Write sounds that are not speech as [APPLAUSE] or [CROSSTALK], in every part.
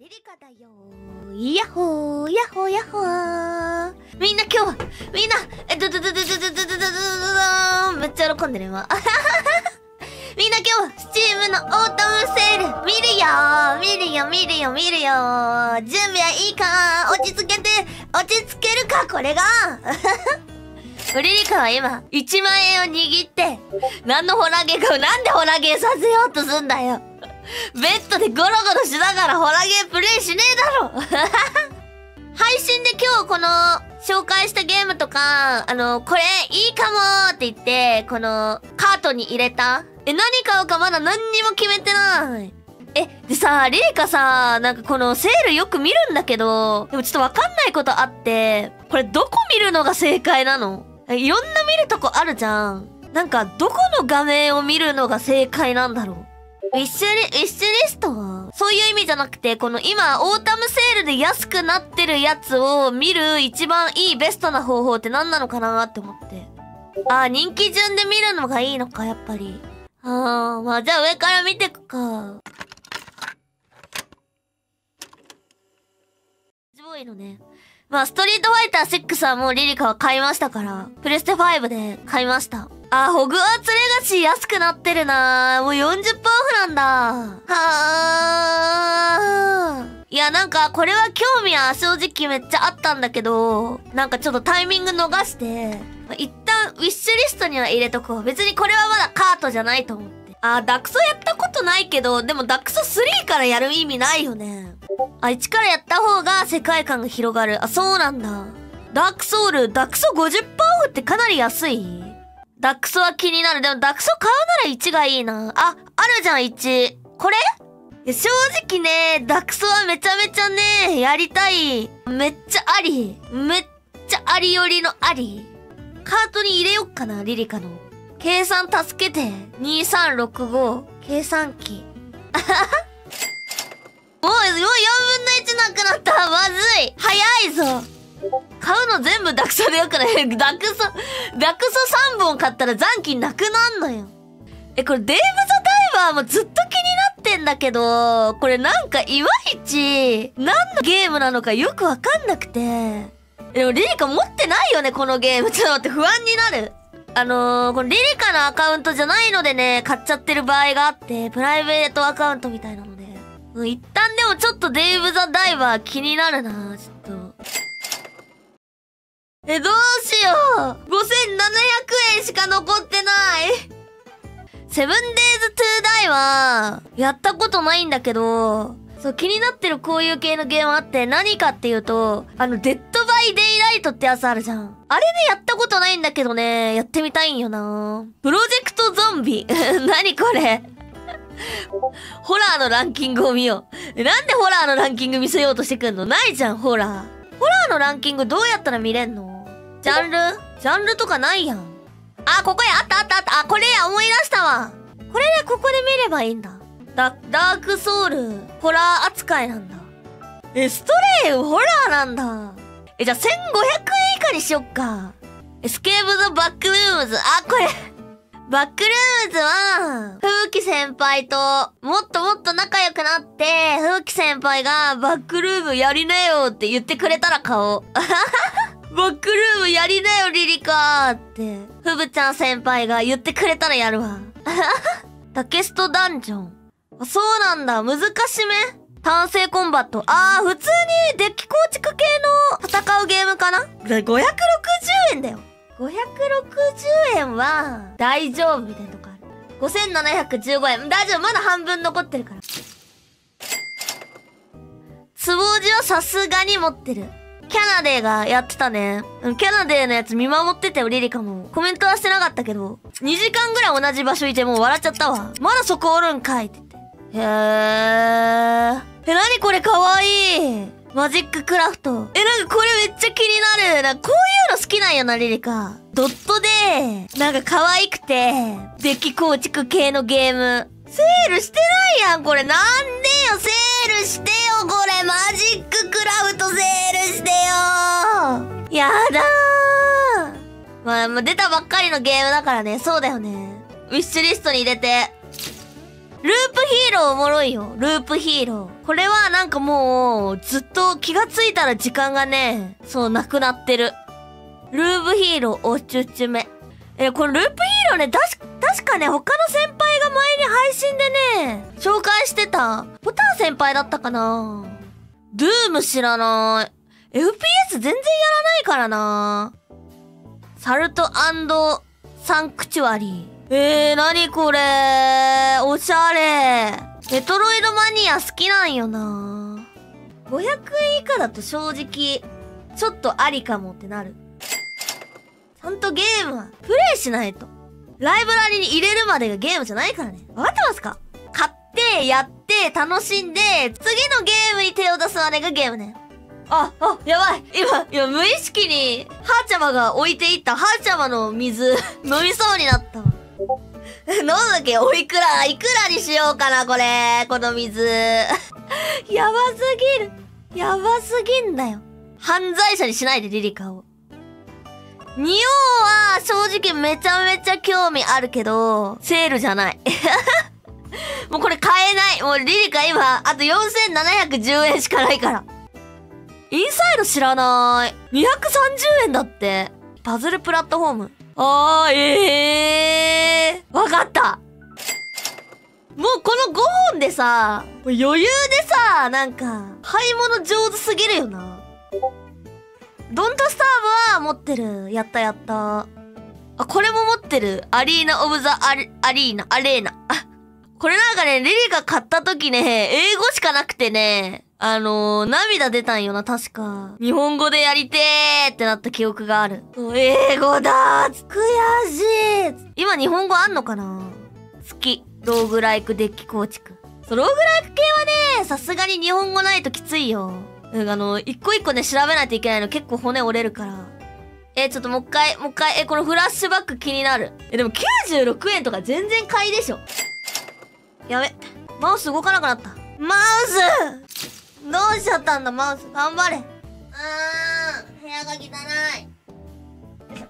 リリカだよイヤッホーヤッホーヤッホー。みんな今日はみんなえドドドドドドドドドドドめっちゃ喜んでる今みんな今日はスチームのオータムセール見るよ見るよ見るよ見るよ準備はいいか落ち着けて落ち着けるかこれがリリカは今1万円を握って何のホラゲーかなんでホラゲーさせようとすんだよベッドでゴロゴロしながらホラゲープレイしねえだろ [LAUGHS] 配信で今日この紹介したゲームとか、あの、これいいかもって言って、このカートに入れた。え、何買うかまだ何にも決めてない。え、でさ、リリカさ、なんかこのセールよく見るんだけど、でもちょっとわかんないことあって、これどこ見るのが正解なの？いろんな見るとこあるじゃん。なんか、どこの画面を見るのが正解なんだろう？ウィッシュリ、ウィッシュリストそういう意味じゃなくて、この今、オータムセールで安くなってるやつを見る一番いいベストな方法って何なのかなって思って。あ、人気順で見るのがいいのか、やっぱり。あー、まあじゃあ上から見てくか。すごいのね。まあ、ストリートファイター6はもうリリカは買いましたから、プレステ5で買いました。あ、ホグワーツレガシー安くなってるなもう40%オフなんだ。はー。いや、なんか、これは興味は正直めっちゃあったんだけど、なんかちょっとタイミング逃して、一旦ウィッシュリストには入れとこう。別にこれはまだカートじゃないと思って。あ、ダクソやったことないけど、でもダクソ3からやる意味ないよね。あ、1からやった方が世界観が広がる。あ、そうなんだ。ダークソウル、ダクソ50%オフってかなり安い？ダックスは気になる。でもダックスを買うなら1がいいな。あ、あるじゃん、1。これ？正直ね、ダックスはめちゃめちゃね、やりたい。めっちゃあり。めっちゃありよりのあり。カートに入れよっかな、リリカの。計算助けて。2365。計算機。あははもう、もう4分の1なくなった。まずい。早いぞ。買うの全部ダクソでよくない？[LAUGHS] ダクソ、ダクソ3本買ったら残金なくなんのよ。え、これデーブ・ザ・ダイバーもずっと気になってんだけど、これなんかいまいち、何のゲームなのかよくわかんなくて。でもリリカ持ってないよね、このゲーム。[LAUGHS] ちょっと待って、不安になる。あのー、このリリカのアカウントじゃないのでね、買っちゃってる場合があって、プライベートアカウントみたいなので。うん、一旦でもちょっとデイブ・ザ・ダイバー気になるなちょっと。え、どうしよう !5700 円しか残ってないセブンデイズトゥーダイは、やったことないんだけど、そう、気になってるこういう系のゲームあって、何かっていうと、あの、デッドバイデイライトってやつあるじゃん。あれでやったことないんだけどね、やってみたいんよなプロジェクトゾンビ [LAUGHS] 何これホラーのランキングを見よう。なんでホラーのランキング見せようとしてくんの？ないじゃん、ホラー。ホラーのランキングどうやったら見れんの？ジャンル？ジャンルとかないやん。あ、ここや、あったあったあった。あ、これや、思い出したわ。これでここで見ればいいんだ。ダ、ダークソウル、ホラー扱いなんだ。え、ストレイホラーなんだ。え、じゃあ1500円以下にしよっか。エスケープ・ザ・バックルームズ。あ、これバックルームズは、風紀先輩と、もっともっと仲良くなって、風紀先輩が、バックルームやりなよって言ってくれたら買おう。バックルームやりなよ、リリカーって、ふぶちゃん先輩が言ってくれたらやるわ。タケストダンジョン。あ、そうなんだ。難しめ単性コンバット。あー、普通にデッキ構築系の戦うゲームかな ?560 円だよ。560円は大丈夫みたいなとこある。5715円。大丈夫。まだ半分残ってるから。つぼうじはさすがに持ってる。キャナデーがやってたね。キャナデーのやつ見守ってたよ、リリカも。コメントはしてなかったけど、2時間ぐらい同じ場所いてもう笑っちゃったわ。まだそこおるんかいって言って。へー。え、なにこれかわいい。マジッククラフト。え、なんかこれめっちゃ気になる。なこういうの好きなんやな、リリカ。ドットで、なんか可愛くて、デッキ構築系のゲーム。セールしてないやん、これ。なんでよ、セールしてよ、これ。マジッククラフトセールしてよやだーまあ、出たばっかりのゲームだからね。そうだよね。ウィッシュリストに入れて。ループヒーローおもろいよ。ループヒーロー。これはなんかもう、ずっと気がついたら時間がね、そう、なくなってる。ループヒーローおちゅちゅめ。え、このループヒーローね、たし、確かね、他の先輩が前に配信でね、紹介してた。ポター先輩だったかなドゥーム知らない。FPS 全然やらないからな。サルトサンクチュアリー。えー、なにこれおしゃれ。メトロイドマニア好きなんよな。500円以下だと正直、ちょっとありかもってなる。ちゃんとゲームはプレイしないと。ライブラリに入れるまでがゲームじゃないからね。わかってますか？買って、やって、楽しんで、次のゲームに手を出すあれがゲームね。あ、あ、やばい今、今無意識に、はーちゃまが置いていったはーちゃまの水、[LAUGHS] 飲みそうになったわ。[LAUGHS] 飲むだけおいくら、いくらにしようかな、これ。この水。[LAUGHS] やばすぎる。やばすぎんだよ。犯罪者にしないで、リリカを。ニオは正直めちゃめちゃ興味あるけど、セールじゃない。[LAUGHS] もうこれ買えない。もうリリカ今、あと4710円しかないから。インサイド知らない。230円だって。パズルプラットフォーム。あー、えー。わかった。もうこの5本でさ、余裕でさ、なんか、買い物上手すぎるよな。ドントスターブは持ってる。やったやった。あ、これも持ってる。アリーナ・オブ・ザ・アリアリーナ、アレーナ。あ、これなんかね、リリが買った時ね、英語しかなくてね、あのー、涙出たんよな、確か。日本語でやりてーってなった記憶がある。英語だー悔しい今日本語あんのかな？好き。ローグライクデッキ構築。ローグライク系はね、さすがに日本語ないときついよ。うん、あの、一個一個ね、調べないといけないの結構骨折れるから。え、ちょっともう一回、もう一回、え、このフラッシュバック気になる。え、でも96円とか全然買いでしょ。やべ。マウス動かなくなった。マウスどうしちゃったんだ、マウス。頑張れ。あー、部屋が汚い。よいしょ。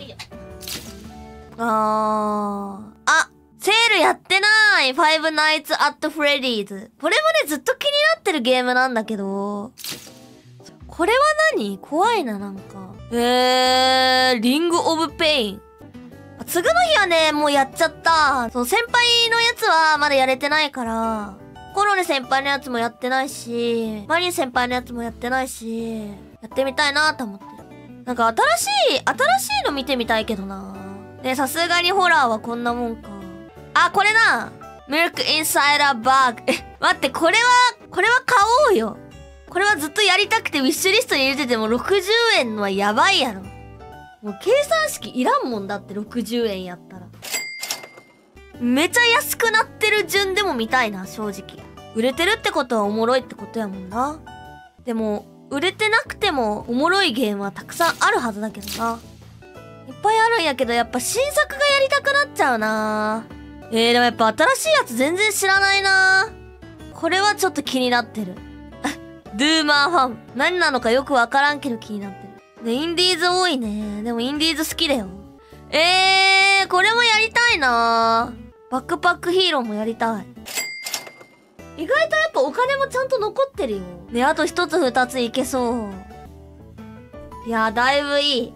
よいしょ。あー。あ、セールやってないファイブナイツアットフレディーズ。これもね、ずっと気になってるゲームなんだけど、これは何？怖いな、なんか。えー、リングオブペイン。あ次の日はね、もうやっちゃった。そう、先輩のやつはまだやれてないから、コロネ先輩のやつもやってないし、マリン先輩のやつもやってないし、やってみたいなと思ってる。なんか新しい、新しいの見てみたいけどな。ね、さすがにホラーはこんなもんか。あ、これなミルクインサイダーバーグ。え、待って、これは、これは買おうよ。これはずっとやりたくてウィッシュリストに入れてても60円のはやばいやろ。もう計算式いらんもんだって60円やったら。めちゃ安くなってる順でも見たいな、正直。売れてるってことはおもろいってことやもんな。でも、売れてなくてもおもろいゲームはたくさんあるはずだけどな。いっぱいあるんやけど、やっぱ新作がやりたくなっちゃうな。えー、でもやっぱ新しいやつ全然知らないな。これはちょっと気になってる。[LAUGHS] ドゥーマーファン。何なのかよくわからんけど気になってる。ね、インディーズ多いね。でもインディーズ好きだよ。えー、これもやりたいなバックパックヒーローもやりたい。意外とやっぱお金もちゃんと残ってるよ。ね、あと一つ二ついけそう。いや、だいぶいい。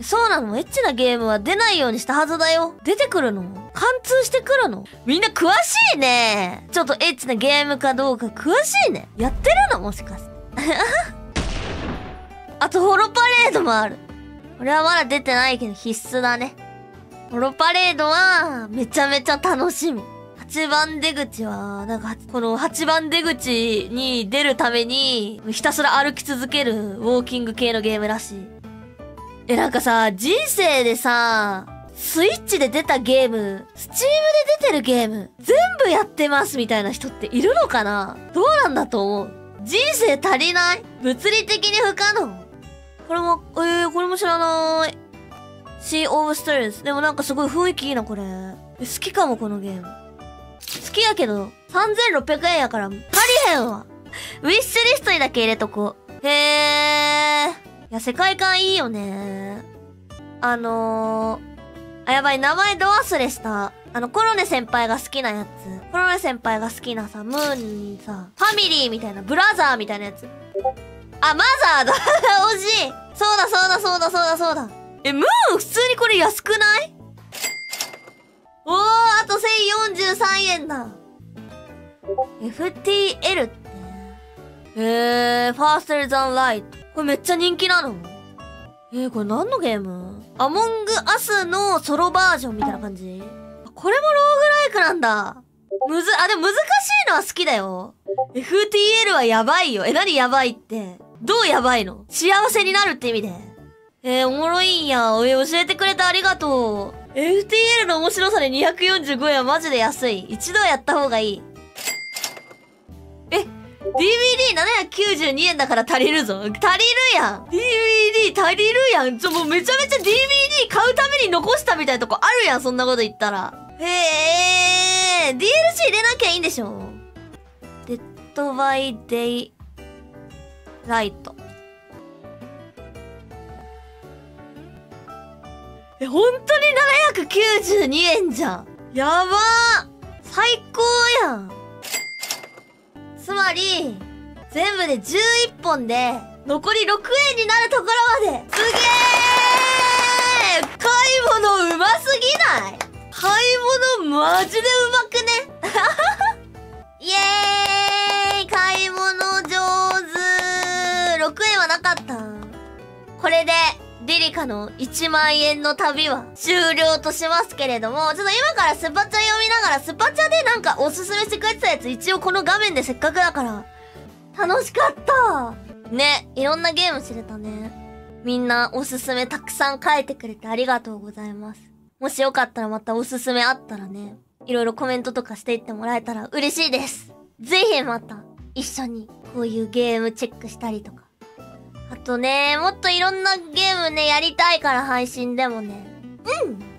そうなの？エッチなゲームは出ないようにしたはずだよ。出てくるの？貫通してくるの？みんな詳しいね。ちょっとエッチなゲームかどうか詳しいね。やってるの？もしかして。[LAUGHS] あと、ホロパレードもある。これはまだ出てないけど必須だね。ホロパレードは、めちゃめちゃ楽しみ。8番出口は、なんか、この8番出口に出るために、ひたすら歩き続けるウォーキング系のゲームらしい。え、なんかさ、人生でさ、スイッチで出たゲーム、スチームで出てるゲーム、全部やってますみたいな人っているのかな？どうなんだと思う？人生足りない？物理的に不可能？これも、えー、これも知らない。Sea of Stars。でもなんかすごい雰囲気いいな、これ。好きかも、このゲーム。好きやけど、3600円やから、足りへんわ。ウィッシュリストにだけ入れとこう。へー。いや、世界観いいよね。あのー、あ、やばい、名前ど忘れした。あの、コロネ先輩が好きなやつ。コロネ先輩が好きなさ、ムーンにさ、ファミリーみたいな、ブラザーみたいなやつ。あ、マザーだ [LAUGHS] 惜しいそうだそうだそうだそうだそうだ。え、ムーン普通にこれ安くない？おー、あと1043円だ。FTL って。えー、faster than light。これめっちゃ人気なの？えー、これ何のゲーム？アモングアスのソロバージョンみたいな感じ？これもローグライクなんだ。むず、あ、でも難しいのは好きだよ。FTL はやばいよ。え、何やばいって？どうやばいの？幸せになるって意味で。えー、おもろいんや。おい、教えてくれてありがとう。FTL の面白さで245円はマジで安い。一度やった方がいい。え、DBD792 円だから足りるぞ。足りるやん !DVD 足りるやんちょ、もうめちゃめちゃ DVD 買うために残したみたいなとこあるやん、そんなこと言ったら。へえー、DLC 入れなきゃいいんでしょデッドバイデイライト。え、本当に792円じゃん。やばー最高やんつまり、全部で11本で、残り6円になるところまで。すげー。買い物うますぎない。買い物マジでうまくね。[LAUGHS] イエーイ。買い物上手 !6 円はなかった。これで、デリカの1万円の旅は終了としますけれども、ちょっと今からスパチャ読みながら、スパチャでなんかおすすめしてくれてたやつ一応この画面でせっかくだから、楽しかったね、いろんなゲーム知れたね。みんなおすすめたくさん書いてくれてありがとうございます。もしよかったらまたおすすめあったらね、いろいろコメントとかしていってもらえたら嬉しいです。ぜひまた一緒にこういうゲームチェックしたりとか。あとね、もっといろんなゲームね、やりたいから配信でもね。うん